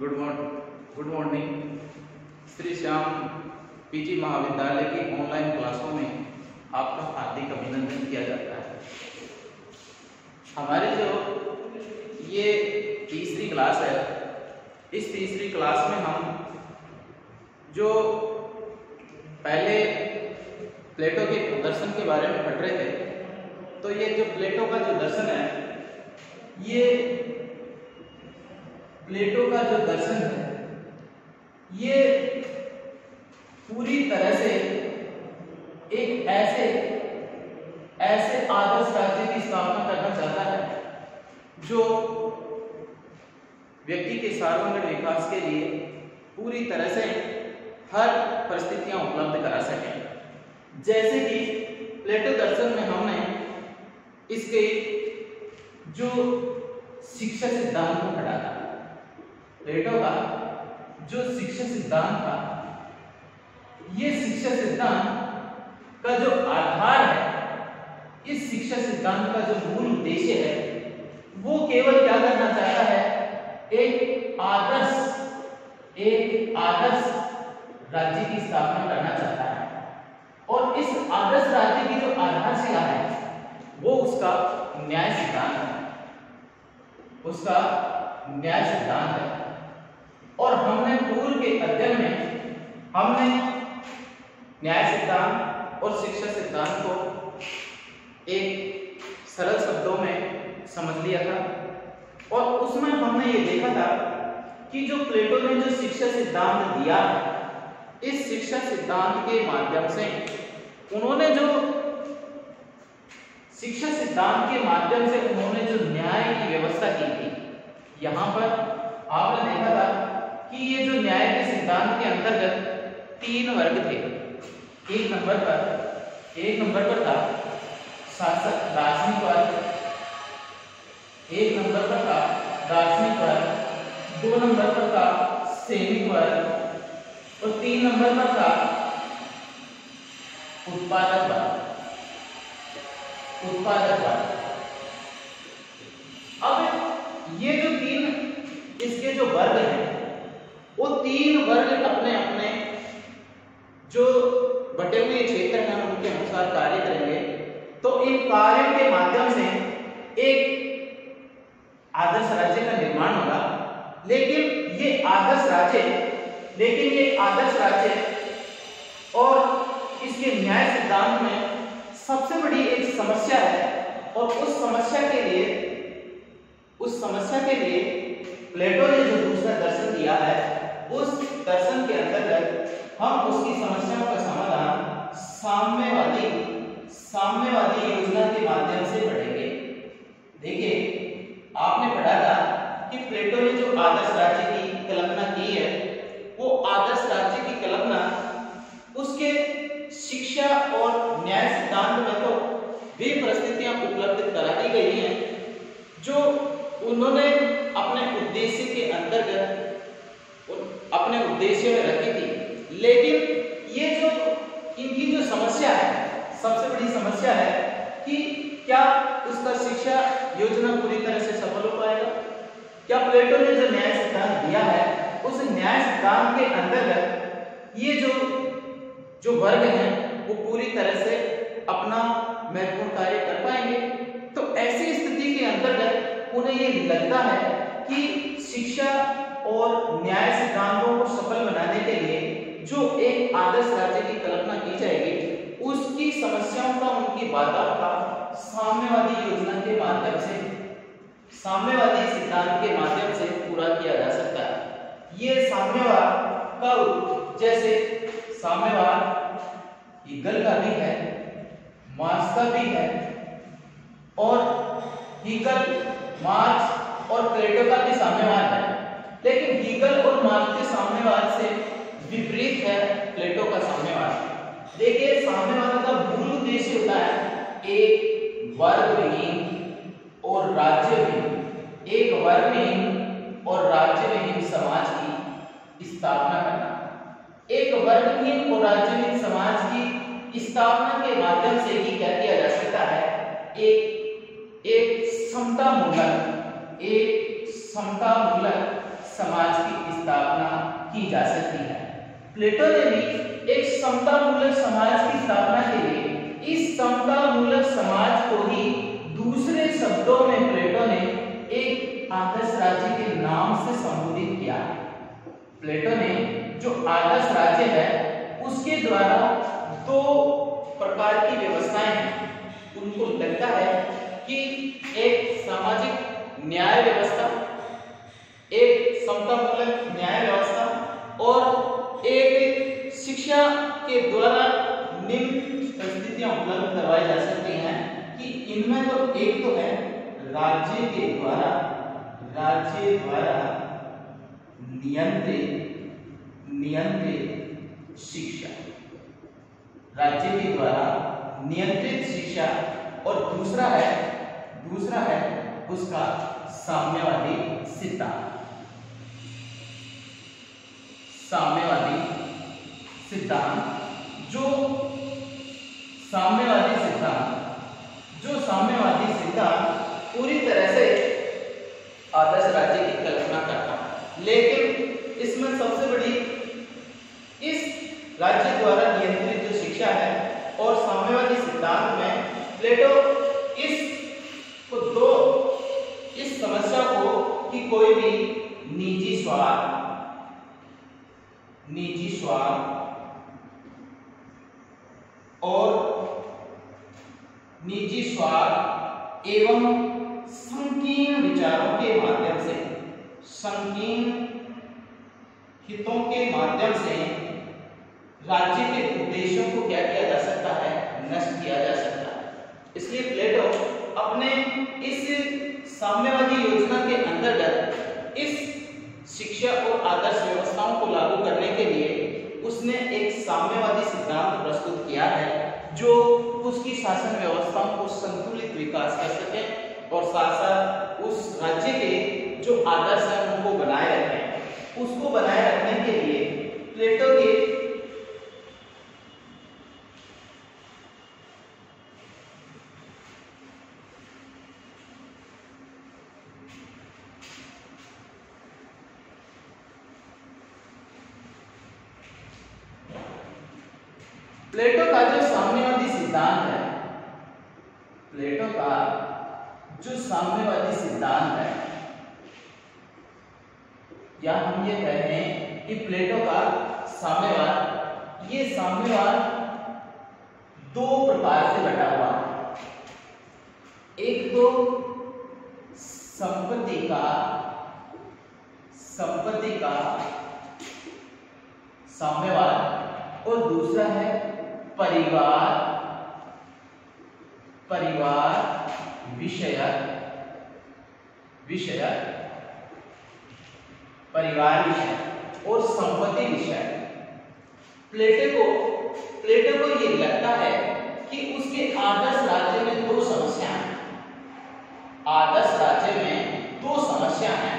Good morning good morning. Shri Shyam PG महाविद्यालय की online क्लासों में आपका हार्दिक अभिनंदन किया जाता है। हमारे जो ये तीसरी क्लास है, इस तीसरी क्लास में हम जो पहले प्लेटो के दर्शन के बारे में पढ़ रहे थे तो ये जो प्लेटो का जो दर्शन है, ये प्लेटो का जो दर्शन है, ये पूरी तरह से एक ऐसे ऐसे आदर्श राज्य की स्थापना करना चाहता है, जो व्यक्ति के सार्वजनिक विकास के लिए पूरी तरह से हर परिस्थितियाँ उपलब्ध करा सके। जैसे कि प्लेटो दर्शन में हमने इसके जो शिक्षा सिद्धांत को था। प्लेटो का, जो शिक्षा सिद्धांत था ये शिक्षा सिद्धांत का जो आधार है, इस शिक्षा सिद्धांत का जो मूल उद्देश्य है, वो केवल क्या करना चाहता है? एक आदर्श एक आदर्श राज्य की स्थापना करना चाहता है। और इस आदर्श राज्य की जो आधारशिला है, वो उसका न्याय सिद्धांत है। उसका न्याय सिद्धांत है। और हमने पूर्व के अध्ययन में हमने न्याय सिद्धांत और शिक्षा सिद्धांत को एक सरल शब्दों में समझ लिया था। और उसमें हमने ये देखा था कि जो प्लेटो ने जो शिक्षा सिद्धांत दिया, इस शिक्षा सिद्धांत के माध्यम से उन्होंने जो शिक्षा सिद्धांत के माध्यम से उन्होंने जो न्याय की व्यवस्था की थी, यहाँ पर आपने देखा था कि ये जो न्याय के सिद्धांत के अंतर्गत तीन वर्ग थे। एक नंबर पर, एक नंबर पर था शासक दार्शनिक वर्ग, एक नंबर पर था दार्शनिक वर्ग, दो नंबर पर था सैनिक वर्ग और तीन नंबर पर था उत्पादक वर्ग। उत्पादक वर्ग। अब ये जो तीन, इसके जो वर्ग हैं वो तीन वर्ग अपने अपने जो बटे हुए क्षेत्र हैं, उनके अनुसार कार्य करेंगे। तो इन कार्यों के माध्यम से एक आदर्श राज्य का निर्माण होगा। लेकिन ये आदर्श राज्य, लेकिन ये आदर्श राज्य और इसके न्याय सिद्धांत में सबसे बड़ी एक समस्या है और उस समस्या के लिए, उस समस्या के लिए प्लेटो ने जो दूसरा दर्शन दिया है उस दर्शन के अंतर्गत हम उसकी समस्याओं का समाधान साम्यवादी साम्यवादी योजना के माध्यम से पढ़ेंगे। देखिए, आपने पढ़ा था कि प्लेटो ने जो आदर्श राज्य की कल्पना की है, वो आदर्श राज्य की कल्पना उसके शिक्षा और न्याय सिद्धांत में तो वे परिस्थितियाँ उपलब्ध करा दी गई हैं, जो उन्होंने अपने उद्देश्य के अंतर्गत अपने उद्देश्य में रखी थी। लेकिन ये जो, इनकी जो समस्या है, सबसे बड़ी समस्या है कि क्या उसका शिक्षा योजना पूरी तरह से सफल हो पाएगा? क्या प्लेटो ने जो न्याय सिद्धांत दिया है, उस न्याय सिद्धांत के अंतर्गत ये जो जो वर्ग हैं, वो पूरी तरह से अपना महत्वपूर्ण कार्य कर पाएँगे? तो ऐसी स्थिति के अंतर्गत उन्हें ये लगता है कि शिक्षा और न्याय सिद्धांतों को सफल बनाने के लिए जो एक आदर्श राज्य की कल्पना की जाएगी, उसकी समस्याओं का उनकी बाधाओं का साम्यवादी योजना के माध्यम से, साम्यवादी सिद्धांत के माध्यम से पूरा किया जा सकता है। ये साम्यवाद का जैसे साम्यवाद हीगल का भी है, मार्क्स का भी है, और हीगल मार्क्स और प्लेटो का भी साम्यवाद है। लेकिन हीगल और मार्क्स के साम्यवाद से विपरीत है प्लेटो का साम्यवाद देखिए साम्यवाद का मूल उद्देश्य होता है एक वर्ग विहीन और राज्य विहीन एक वर्ग विहीन और राज्य विहीन समाज की स्थापना करना। एक वर्गहीन और राज्यहीन समाज की स्थापना के माध्यम से ही क्या किया जा सकता है? एक एक समता मूलक, एक समता मूलक। समाज की स्थापना की जा सकती है। प्लेटो ने भी एक समता मूलक समाज की स्थापना के लिए इस समता मूलक समाज को ही दूसरे शब्दों में प्लेटो ने एक आदर्श राज्य के नाम से संबोधित किया। प्लेटो ने जो आदर्श राज्य है, उसके द्वारा दो प्रकार की व्यवस्थाएँ हैं। उनको लगता है कि एक सामाजिक न्याय व्यवस्था एक समतामूलक न्याय व्यवस्था और एक शिक्षा के द्वारा निम्न परिस्थितियाँ उपलब्ध करवाई जा सकती हैं कि इनमें तो एक तो है राज्य के द्वारा, राज्य द्वारा नियंत्रित नियंत्रित शिक्षा। राज्य के द्वारा नियंत्रित शिक्षा और दूसरा है दूसरा है उसका साम्यवादी सिद्धांत। साम्यवादी सिद्धांत, जो साम्यवादी सिद्धांत, जो साम्यवादी सिद्धांत पूरी तरह से आदर्श राज्य की कल्पना करता है। लेकिन इसमें सबसे बड़ी इस राज्य द्वारा नियंत्रित जो शिक्षा है और साम्यवादी सिद्धांत में प्लेटो इस को दो इस समस्या को कि कोई भी निजी स्वार्थ निजी स्वार्थ और निजी स्वार्थ एवं संकीर्ण विचारों के माध्यम से, संकीर्ण हितों के माध्यम से राज्य के उद्देश्यों को क्या किया जा सकता है? नष्ट किया जा सकता है। इसलिए प्लेटो अपने इस साम्यवादी योजना के अंतर्गत इस शिक्षा और आदर्श व्यवस्थाओं को लागू करने के लिए उसने एक साम्यवादी सिद्धांत प्रस्तुत किया है, जो उसकी शासन व्यवस्थाओं को संतुलित विकास कर सके और साथ साथ उस राज्य के जो आदर्श है उनको बनाए रखें। उसको बनाए रखने के लिए प्लेटो के प्लेटो का जो साम्यवादी सिद्धांत है, प्लेटो का जो साम्यवादी सिद्धांत है, या हम ये कह रहे हैं कि प्लेटो का साम्यवाद, ये साम्यवाद दो प्रकार से बटा हुआ है। एक तो संपत्ति का संपत्ति का साम्यवाद, और दूसरा है परिवार परिवार विषय विषय परिवार विषय और संपत्ति विषय। प्लेटे को प्लेटो को यह लगता है कि उसके आदर्श राज्य में दो समस्या हैं आदर्श राज्य में दो समस्या हैं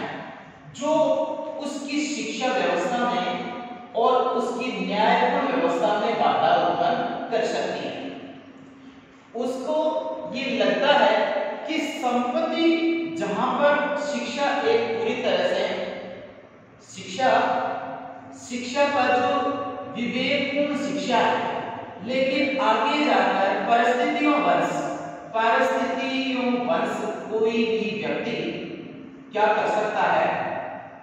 जो उसकी शिक्षा व्यवस्था में और उसकी न्यायपूर्ण व्यवस्था में बाधा उत्पन्न कर सकती है उसको ये लगता है कि संपत्ति जहाँ पर शिक्षा एक पूरी तरह से शिक्षा शिक्षा का जो विवेकपूर्ण शिक्षा है लेकिन आगे जाकर परिस्थितियों वंश परिस्थितियों वंश कोई भी व्यक्ति क्या कर सकता है?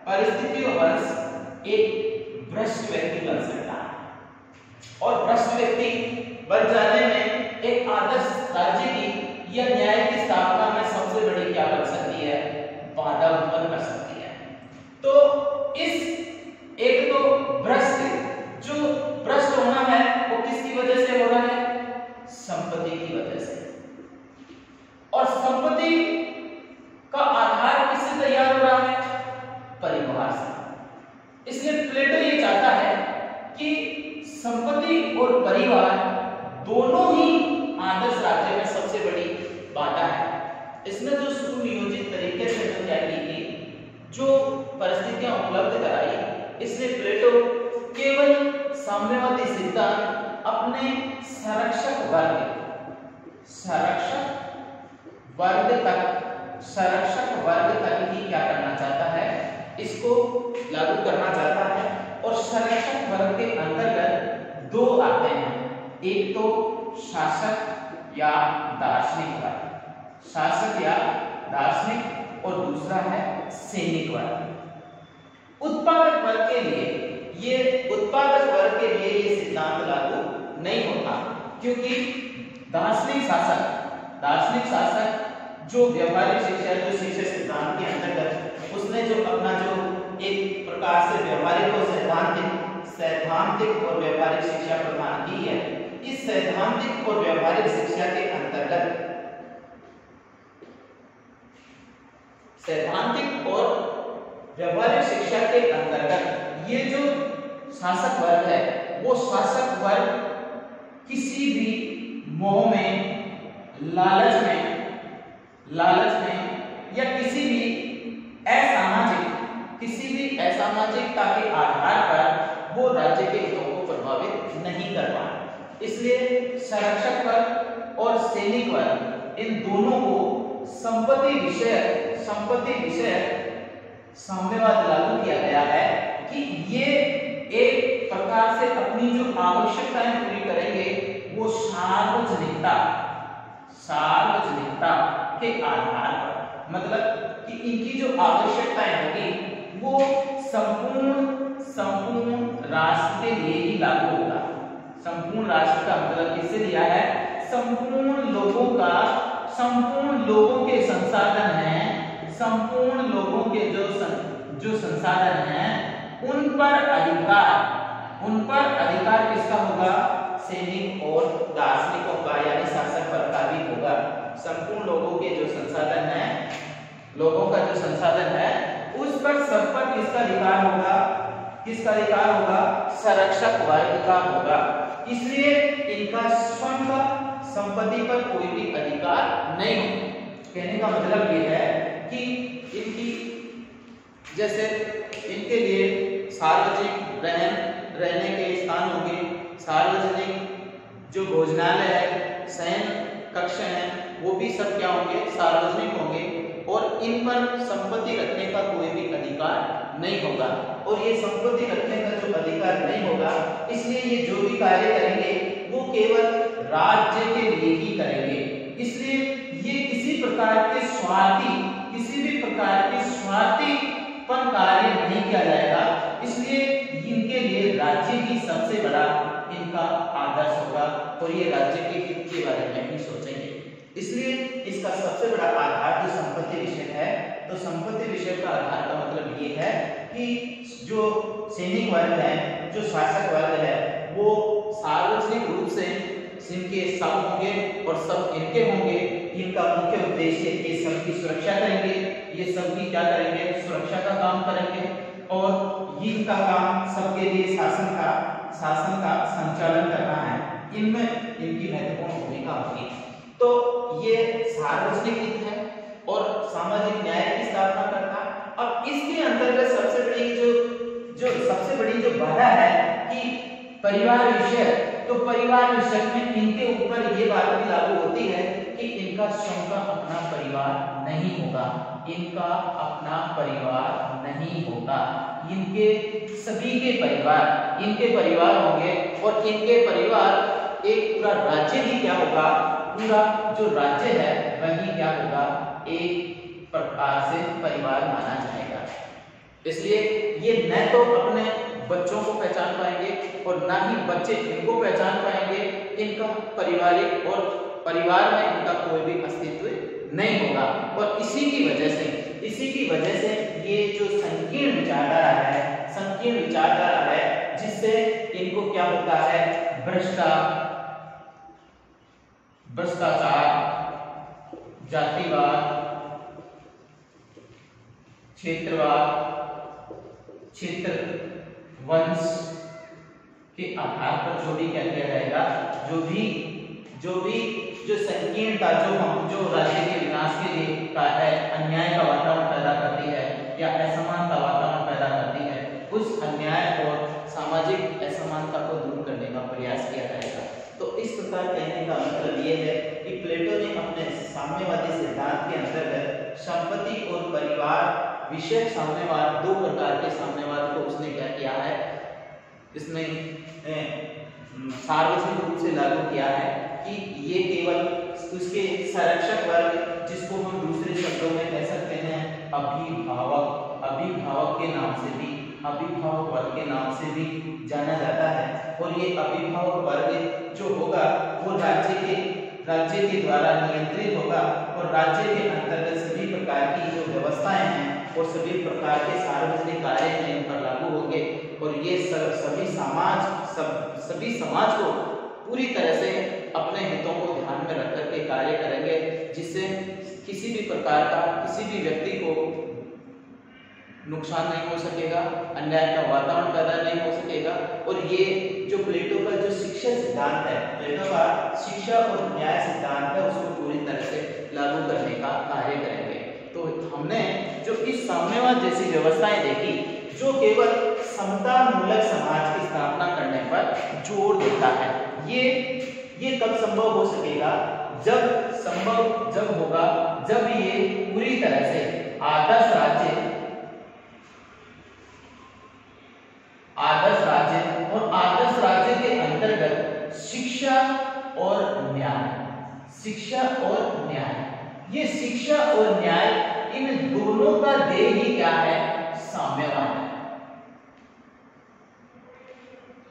परिस्थितियों एक भ्रष्ट व्यक्ति बन सकता है। और भ्रष्ट व्यक्ति बन जाने में एक आदर्श राज्य की या न्याय की स्थापना में सबसे बड़ी क्या बन सकती है? बाधा उत्पन्न कर सकती है। तो इस एक तो भ्रष्ट जो भ्रष्ट होना है वो किसकी वजह से हो रहा है संपत्ति की वजह से और संपत्ति का आधार किससे तैयार हो रहा है परिवार से इसलिए प्लेटो ये चाहता है कि संपत्ति और परिवार दोनों ही आदर्श राज्य में सबसे बड़ी बाधा है इसने जो सुनियोजित तरीके से जो क्या की थी जो परिस्थितियाँ उपलब्ध कराई इसने प्लेटो केवल साम्यवादी सिद्धांत अपने संरक्षक वर्ग संरक्षक वर्ग तक संरक्षक वर्ग तक ही क्या करना चाहता है इसको लागू करना चाहता है और संरक्षक वर्ग के अंतर्गत दो आते हैं एक तो शासक या दार्शनिक वर्ग शासक या दार्शनिक और दूसरा है सैनिक वर्ग। उत्पादक वर्ग के लिए ये, उत्पादक वर्ग के लिए ये सिद्धांत लागू नहीं होता, क्योंकि दार्शनिक शासक दार्शनिक शासक जो व्यवहारिक शिक्षा, जो शिक्षा सिद्धांत के अंतर्गत उसने जो अपना जो एक प्रकार से व्यवहारिक और सैद्धांतिक सैद्धांतिक और व्यवहारिक शिक्षा प्रदान की है, इस सैद्धांतिक और व्यवहारिक शिक्षा के अंतर्गत सैद्धांतिक और व्यवहारिक शिक्षा के अंतर्गत ये जो शासक वर्ग है, वो शासक वर्ग किसी भी मोह में, लालच में लालच में या किसी भी असामाजिक, किसी भी असामाजिकता के आधार पर वो राज्य के हितों को प्रभावित नहीं कर पाए। इसलिए संरक्षक वर्ग और सैनिक वर्ग इन दोनों को संपत्ति विषय संपत्ति विषय साम्यवाद लागू किया गया है कि ये एक प्रकार से अपनी जो आवश्यकताएँ पूरी करेंगे, वो सार्वजनिकता सार्वजनिकता के आधार पर। मतलब कि इनकी जो आवश्यकताएँ होगी, वो संपूर्ण संपूर्ण राष्ट्र के लिए ही लागू होगा। संपूर्ण राष्ट्र का मतलब किससे दिया है? संपूर्ण लोगों का संपूर्ण लोगों के संसाधन हैं संपूर्ण लोगों के जो सं, जो संसाधन हैं उन पर अधिकार उन पर अधिकार किसका होगा? सैनिक और दार्शनिकों का यानी शासक पर का भी होगा। संपूर्ण लोगों के जो संसाधन है लोगों का जो संसाधन है उस पर सब पर किसका अधिकार होगा? किसका अधिकार होगा? संरक्षक वर्ग का होगा। इसलिए इनका स्वयं का संपत्ति पर कोई भी अधिकार नहीं कहने का मतलब यह है कि इनकी, जैसे इनके लिए सार्वजनिक रहन, रहने के स्थान होंगे। सार्वजनिक जो भोजनालय है शयन कक्ष हैं, वो भी सब क्या होंगे? सार्वजनिक होंगे और इन पर संपत्ति रखने का कोई भी अधिकार नहीं होगा। और ये संपत्ति रखने का जो अधिकार नहीं होगा, इसलिए ये जो भी कार्य करेंगे, वो केवल राज्य के लिए ही करेंगे। इसलिए ये किसी प्रकार के स्वार्थी, किसी भी प्रकार के स्वार्थी पर कार्य नहीं किया जाएगा। इसलिए इनके लिए राज्य ही सबसे बड़ा इनका आदर्श होगा। और ये राज्य के हित के बारे में भी सोचेंगे। इसलिए इसका सबसे बड़ा आधार जो संपत्ति विषय है तो संपत्ति विषय का आधार का मतलब ये है कि जो सैनिक वर्ग है, जो शासक वर्ग है, वो सार्वजनिक रूप से इनके सब होंगे और सब इनके होंगे, इनका मुख्य उद्देश्य ये सबकी सुरक्षा करेंगे। ये सबकी क्या करेंगे? सुरक्षा का काम करेंगे। और इनका काम सबके लिए शासन का शासन का संचालन करना है। इनमें, इनकी महत्वपूर्ण भूमिका होगी। तो ये सार्वजनिक हित है और सामाजिक न्याय की स्थापना करता और इसके अंतर्गत सबसे बड़ी जो जो, सबसे बड़ी जो बाधा है कि परिवार विषय तो परिवार विषय में इनके ऊपर ये बात भी लागू होती है कि इनका स्वयं का अपना परिवार नहीं होगा। इनका अपना परिवार नहीं होगा। इनके सभी के परिवार, इनके परिवार होंगे और इनके परिवार एक पूरा राज्य ही क्या होगा? पूरा जो राज्य है, वही क्या होगा? एक प्रकार से परिवार माना जाएगा। इसलिए ये न तो अपने बच्चों को पहचान पाएँगे और ना ही बच्चे इनको पहचान पाएँगे, इनका पारिवारिक और परिवार में इनका कोई भी अस्तित्व नहीं होगा। और इसी की वजह से, इसी की वजह से ये जो संकीर्ण विचारधारा है, संकीर्ण विचारधारा है, जिससे इनको क्या होता है? भ्रष्टा, भ्रष्टाचार, जातिवाद, क्षेत्रवाद, क्षेत्र वंश के आधार पर जो भी क्या किया जाएगा, जो भी जो भी, जो संकीर्णता, जो जो राज्य के विकास के लिए का है, अन्याय का वातावरण पैदा करती है, या असमानता वातावरण पैदा करती है, उस अन्याय और सामाजिक असमानता को दूर करने का प्रयास किया जाएगा। तो इस प्रकार कहने का मतलब ये है कि प्लेटो ने अपने साम्यवादी सिद्धांत के अंतर्गत संपत्ति और परिवार विषय साम्यवाद दो प्रकार के साम्यवाद को उसने क्या किया है? इसने सार्वजनिक रूप से लागू किया है कि ये केवल उसके संरक्षक वर्ग जिसको हम दूसरे शब्दों में कह सकते हैं, अभिभावक अभिभावक के नाम से भी, अभिभावक वर्ग के नाम से भी जाना जाता है। और ये अभिभावक वर्ग जो होगा, वो राज्य के राज्य के द्वारा नियंत्रित होगा और राज्य के अंतर्गत सभी प्रकार की जो व्यवस्थाएँ हैं और सभी प्रकार के सार्वजनिक कार्य हैं, इन पर लागू होंगे। और ये सब, सभी समाज, सब, सभी समाज को पूरी तरह से अपने हितों को ध्यान में रख कर के कार्य करेंगे, जिससे किसी भी प्रकार का, किसी भी व्यक्ति को नुकसान नहीं हो सकेगा, अन्याय का वातावरण पैदा नहीं हो सकेगा। और ये जो प्लेटो का जो शिक्षा सिद्धांत है, प्लेटो का शिक्षा और न्याय सिद्धांत है, उसको पूरी तरह से लागू करने का कार्य करेंगे। तो हमने जो इस साम्यवाद जैसी व्यवस्थाएँ देखी, जो केवल समता मूलक समाज की स्थापना करने पर ज़ोर देता है, ये ये कब संभव हो सकेगा जब संभव जब होगा जब ये पूरी तरह से आदर्श राज्य आदर्श राज्य और आदर्श राज्य के अंतर्गत शिक्षा और न्याय, शिक्षा और न्याय, ये शिक्षा और न्याय इन दोनों का देह ही क्या है? साम्यवाद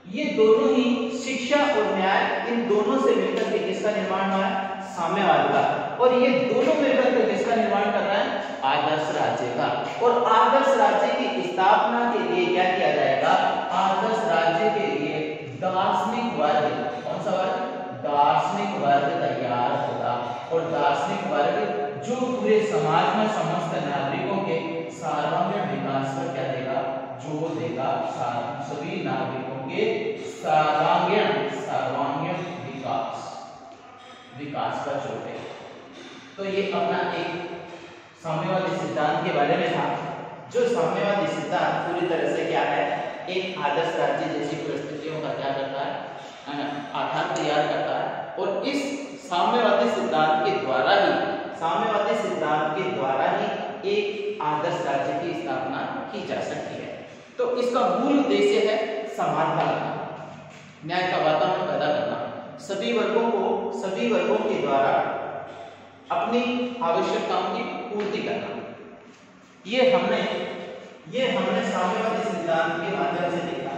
ये दोनों ही शिक्षा और न्याय, इन दोनों से मिलकर के किसका निर्माण हुआ है? साम्यवाद का। और ये दोनों मिलकर के किसका निर्माण कर रहा है? आदर्श राज्य का। और आदर्श राज्य की स्थापना के लिए क्या किया जाएगा? आदर्श राज्य के लिए दार्शनिक वर्ग, कौन सा वर्ग? दार्शनिक वर्ग तैयार होगा। और दार्शनिक वर्ग जो पूरे समाज में समस्त नागरिकों के सार्वजनिक विकास पर क्या देगा? जो देगा। सभी नागरिकों के सर्वांगीण सर्वांगीण विकास। विकास पर ज़ोर देगा तो ये अपना एक साम्यवादी सिद्धांत के बारे में था। जो साम्यवादी सिद्धांत पूरी तरह से क्या है? एक आदर्श राज्य जैसी परिस्थितियों का क्या करता है? आधार तैयार करता है। और इस साम्यवादी सिद्धांत के द्वारा ही साम्यवादी सिद्धांत के द्वारा ही एक आदर्श राज्य की स्थापना की जा सकती है। तो इसका मूल उद्देश्य है समानता लाना न्याय का वातावरण पैदा करना। सभी वर्गों को, सभी वर्गों के द्वारा अपनी आवश्यकताओं की पूर्ति करना। ये हमने ये हमने साम्यवादी सिद्धांत के माध्यम से देखा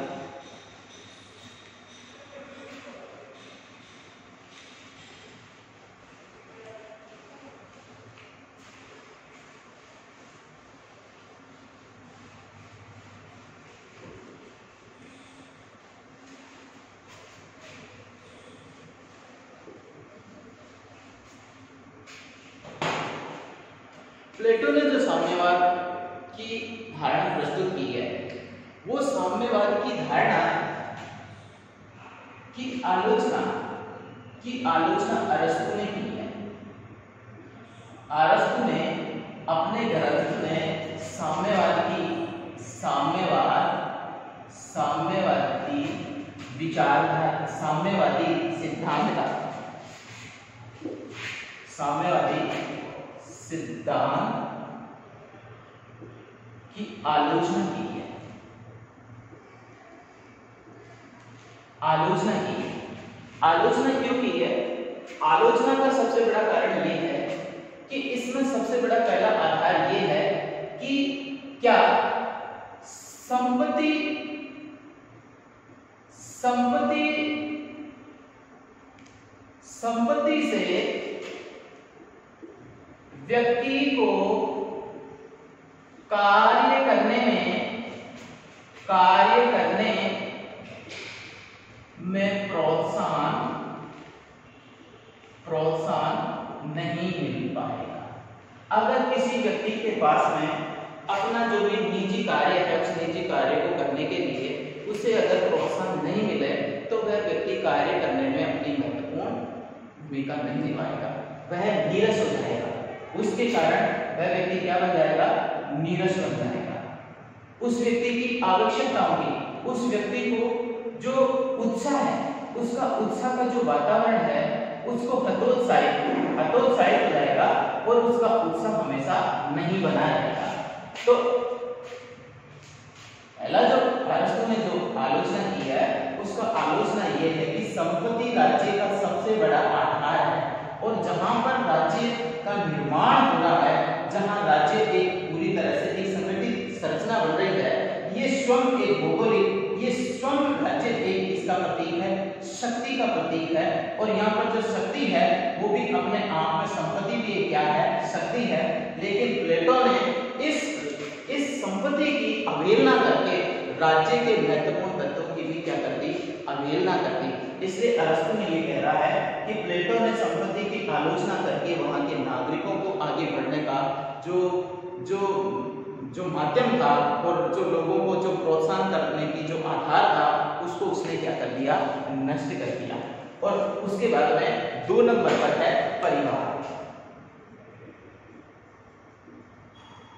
प्लेटो ने जो साम्यवाद की धारणा प्रस्तुत की है वो साम्यवाद की धारणा की आलोचना की आलोचना अरस्तु ने की है अरस्तु ने अपने ग्रंथ में साम्यवाद की साम्यवाद साम्यवादी विचारधारा साम्यवादी सिद्धांत का। साम्यवादी सिद्धांत की आलोचना की है। आलोचना की है। आलोचना क्यों की है? आलोचना का सबसे बड़ा कारण यह है कि इसमें सबसे बड़ा पहला आधार यह है कि क्या संपत्ति संपत्ति संपत्ति से व्यक्ति को कार्य करने में, कार्य करने में प्रोत्साहन प्रोत्साहन नहीं मिल पाएगा। अगर किसी व्यक्ति के पास में अपना जो भी निजी कार्य है, उस निजी कार्य को करने के लिए भूमिका नहीं निभाएगा वह नीरस हो जाएगा। उसके कारण वह व्यक्ति क्या बन जाएगा? नीरस बन जाएगा। उस व्यक्ति की आवश्यकता की उस व्यक्ति को जो उत्साह है, उसका उत्साह का जो वातावरण है, उसको हतोत्साहित हतोत्साहित हो जाएगा और उसका उत्साह हमेशा नहीं बना रहेगा। तो पहला जो अरस्तु ने जो आलोचना की है, उसका आलोचना यह है कि संपत्ति राज्य का सबसे बड़ा आधार है। और जहाँ पर राज्य का निर्माण हो रहा है, जहाँ राज्य एक पूरी तरह से एक संगठित संरचना बन रही है। ये स्वयं एक भौगोलिक, ये स्वयं राज्य एक इसका प्रतीक है, शक्ति का प्रतीक है। और यहाँ पर जो शक्ति है, वो भी अपने आप में संपत्ति भी क्या है? शक्ति है। लेकिन प्लेटो ने इस इस संपत्ति की अवहेलना करके राज्य के महत्वपूर्ण तत्वों की भी क्या कर दी? अवहेलना कर दी। इसलिए अरस्तु ने ये कह रहा है कि प्लेटो ने संपत्ति की आलोचना करके वहाँ के नागरिकों को आगे बढ़ने का, जो जो जो माध्यम था और जो लोगों को जो प्रोत्साहन करने की जो आधार था, उसको उसने क्या कर दिया? नष्ट कर दिया। और उसके बाद में दो नंबर पर है परिवार।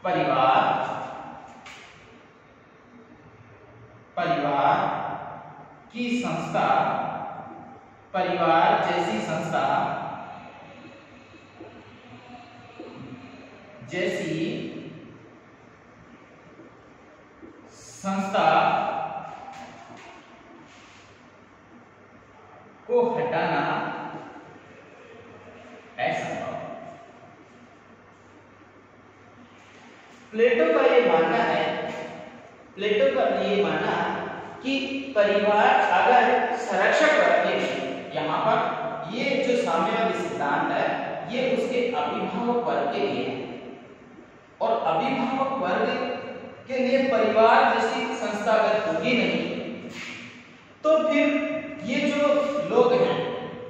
परिवार। परिवार की संस्था परिवार जैसी संस्था जैसी संस्था को हटाना असंभव प्लेटो का यह मानना है, प्लेटो का ये मानना कि परिवार अगर संरक्षक वर्ग यहाँ पर ये जो साम्यवादी सिद्धांत है, ये उसके अभिभावक वर्ग के लिए है। और अभिभावक वर्ग के लिए परिवार जैसी संस्था अगर होगी नहीं। तो फिर ये जो लोग हैं,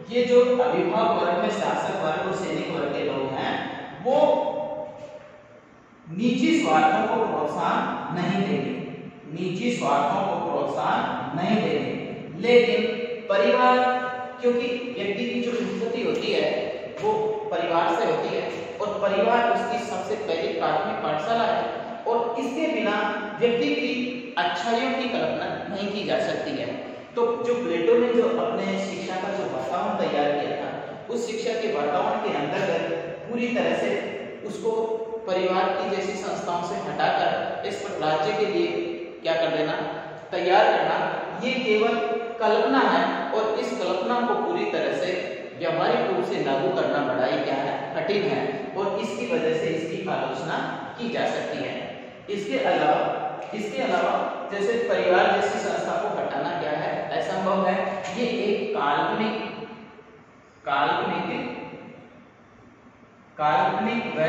ये जो अभिभावक वर्ग में शासक वर्ग और सैनिक वर्ग के लोग हैं, वो निजी स्वार्थों को प्रोत्साहन नहीं देंगे। निजी स्वार्थों को प्रोत्साहन नहीं देंगे। लेकिन परिवार क्योंकि व्यक्ति की जो उत्पत्ति होती है, वो परिवार से होती है और परिवार उसकी सबसे पहली प्राथमिक पाठशाला है और इसके बिना व्यक्ति की अच्छाइयों की कल्पना नहीं की जा सकती है। तो जो प्लेटो ने जो अपने शिक्षा का जो वातावरण तैयार किया था, उस शिक्षा के वातावरण के अंतर्गत पूरी तरह से उसको परिवार की जैसी संस्थाओं से हटाकर इस राज्य के लिए क्या कर देना, तैयार करना, ये केवल कल्पना है। और इस कल्पना को पूरी तरह से व्यावहारिक रूप से लागू करना बड़ा ही क्या है, कठिन है और इसकी वजह से इसकी आलोचना की जा सकती है। इसके अलावा इसके अलावा जैसे परिवार जैसी संस्था को हटाना क्या है, असंभव है। ये एक काल्पनिक काल्पनिक काल्पनिक व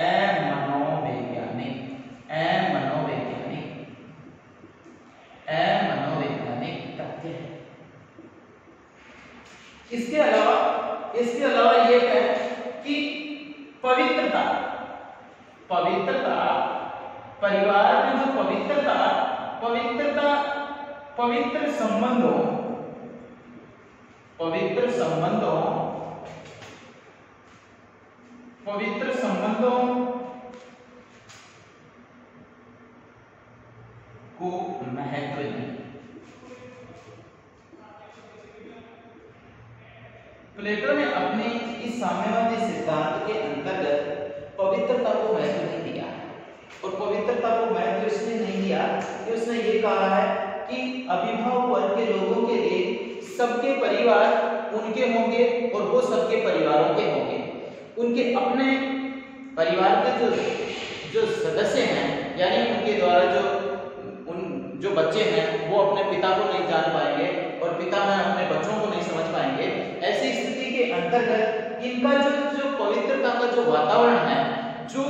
अमनोवैज्ञानिक अमनोवैज्ञानिक इसके अलावा इसके अलावा यह है कि पवित्रता। पवित्रता, परिवार में जो पवित्रता पवित्रता, पवित्र संबंधों पवित्र संबंधों पवित्र संबंधों को महत्व दी प्लेटो ने अपने इस साम्यवादी सिद्धांत के अंतर्गत पवित्रता को महत्व नहीं दिया। और पवित्रता को महत्व इसलिए नहीं दिया कि उसने ये कहा है कि अभिभावक वर्ग के लोगों के लिए सबके परिवार उनके होंगे और वो सबके परिवारों के होंगे। उनके अपने परिवार के जो जो सदस्य हैं, यानी उनके द्वारा जो, उन, जो बच्चे हैं, वो अपने पिता को नहीं जान पाएँगे और पिता में अपने बच्चों को नहीं समझ पाएँगे ऐसी स्थिति के अंतर्गत इनका जो जो पवित्रता का जो वातावरण है, जो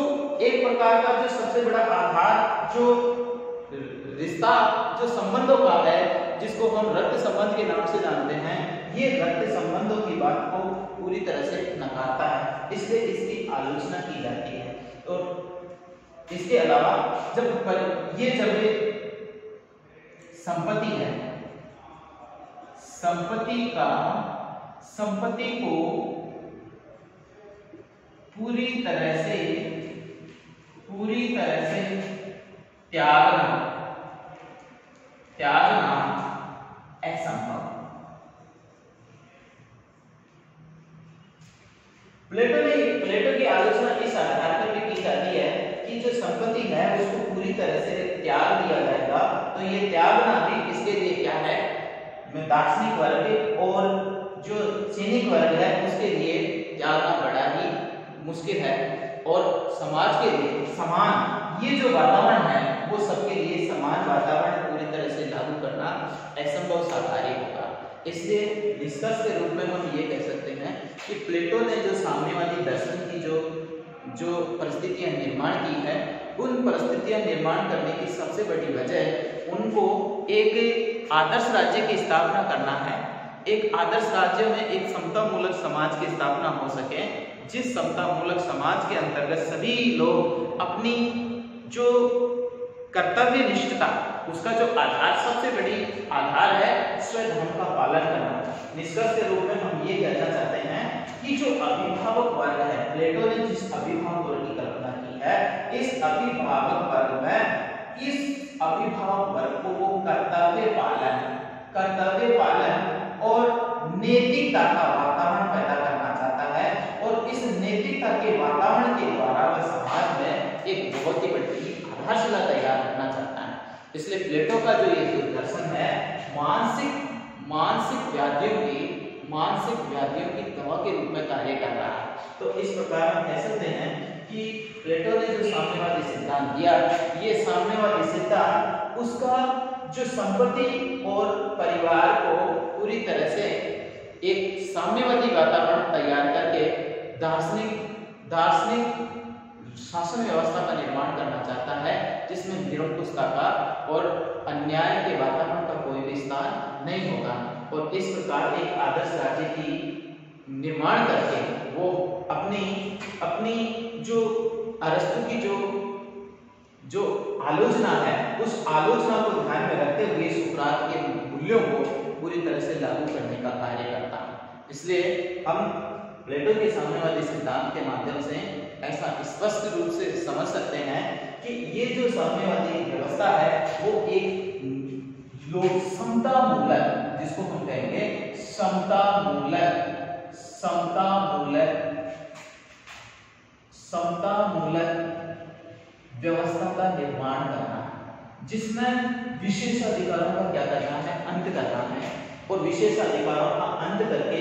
एक प्रकार का जो सबसे बड़ा आधार, जो रिश्ता, जो संबंधों का है, जिसको हम रक्त संबंध के नाम से जानते हैं, ये रक्त संबंधों की बात को पूरी तरह से नकारता है। इसलिए इसकी आलोचना की जाती है। और इसके अलावा जब ये जब संपत्ति है, संपत्ति का संपत्ति को पूरी तरह से, पूरी तरह से त्यागना त्यागना असंभव। प्लेटो ने, प्लेटो की आलोचना इस आधार पर भी की जाती है कि जो संपत्ति है, उसको पूरी तरह से त्याग दिया जाएगा। तो ये त्यागना भी इसके लिए क्या है? दार्शनिक वर्ग और जो सैनिक वर्ग है, उसके लिए त्यागना बड़ा ही मुश्किल है। और समाज के लिए समान, ये जो वातावरण है, वो सबके लिए समान वातावरण पूरी तरह से लागू करना असंभव साकारी होगा। इसलिए निष्कर्ष के रूप में हम ये कह सकते हैं कि प्लेटो ने जो सामने वाली दर्शन की, जो जो परिस्थितियाँ निर्माण की है, उन परिस्थितियाँ निर्माण करने की सबसे बड़ी वजह उनको एक आदर्श राज्य की स्थापना करना है। एक आदर्श राज्य में एक समता मूलक समाज की स्थापना हो सके, जिस समता मूलक समाज के अंतर्गत सभी लोग अपनी जो कर्तव्य निष्ठता उसका जो आधार सबसे बड़ी आधार है स्वधर्म का पालन करना। निष्कर्ष के रूप में हम ये कहना चाहते हैं कि जो अभिभावक वर्ग है, प्लेटो ने जिस अभिभावक वर्ग की कल्पना की है, इस अभिभावक वर्ग में इस अभिभावक वर्ग को वो कर्तव्य पालन, कर्तव्य प्लेटो का जो ये दर्शन है, मानसिक मानसिक व्याधियों की, मानसिक व्याधियों की दवा के रूप में कार्य कर रहा है। तो इस प्रकार हम कह सकते हैं कि प्लेटो ने जो साम्यवादी सिद्धांत दिया, ये साम्यवादी सिद्धांत उसका जो संपत्ति और परिवार को पूरी तरह से एक साम्यवादी वातावरण तैयार करके दार्शनिक दार्शनिक शासन व्यवस्था का निर्माण करना चाहता है, जिसमें निरंकुशता का और अन्याय के वातावरण का कोई भी स्थान नहीं होगा। और इस प्रकार एक आदर्श राज्य की निर्माण करके वो अपनी अपनी जो अरस्तु की जो जो आलोचना है, उस आलोचना को ध्यान में रखते हुए सुकरात के मूल्यों को पूरी तरह से लागू करने का कार्य करता है। इसलिए हम प्लेटो के सामने वाले सिद्धांत के माध्यम से ऐसा स्पष्ट रूप से समझ सकते हैं कि ये जो साम्यवादी व्यवस्था है, वो एक लोक समता मूलक, जिसको हम कहेंगे समता मूलक समता मूलक समता मूलक व्यवस्था का निर्माण करना, जिसमें विशेष अधिकारों का क्या करना है, अंत करना है। और विशेष अधिकारों का अंत करके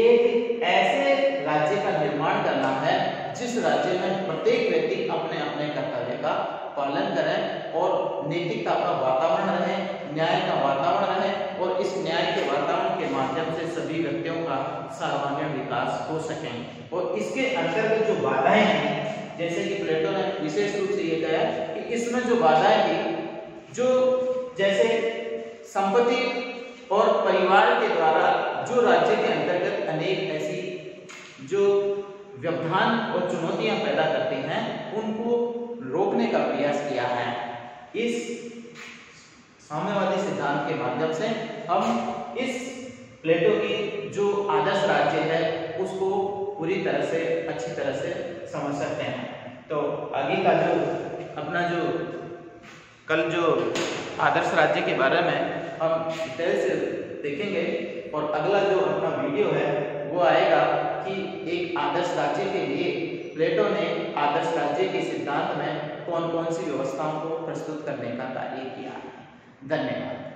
एक ऐसे राज्य का निर्माण करना है जिस राज्य में प्रत्येक व्यक्ति अपने अपने कर्तव्य का पालन करे और नैतिकता का वातावरण रहे, न्याय का वातावरण रहे और इस न्याय के वातावरण के माध्यम से सभी व्यक्तियों का सर्वांगीण विकास हो सके। और इसके अंतर्गत जो बाधाएँ हैं, जैसे कि प्लेटो ने विशेष रूप से ये कहा कि इसमें जो बाधाएँ थी, जो जैसे संपत्ति और परिवार के द्वारा जो राज्य के अंतर्गत अनेक ऐसी जो व्यवधान और चुनौतियाँ पैदा करते हैं, उनको रोकने का प्रयास किया है। इस साम्यवादी सिद्धांत के माध्यम से हम इस प्लेटो की जो आदर्श राज्य है, उसको पूरी तरह से, अच्छी तरह से समझ सकते हैं। तो आगे का जो, अपना जो, कल जो आदर्श राज्य के बारे में हम डिटेल से देखेंगे और अगला जो अपना वीडियो है वो आएगा कि एक आदर्श राज्य के लिए प्लेटो ने आदर्श राज्य के सिद्धांत में कौन कौन सी व्यवस्थाओं को प्रस्तुत करने का कार्य किया है। धन्यवाद।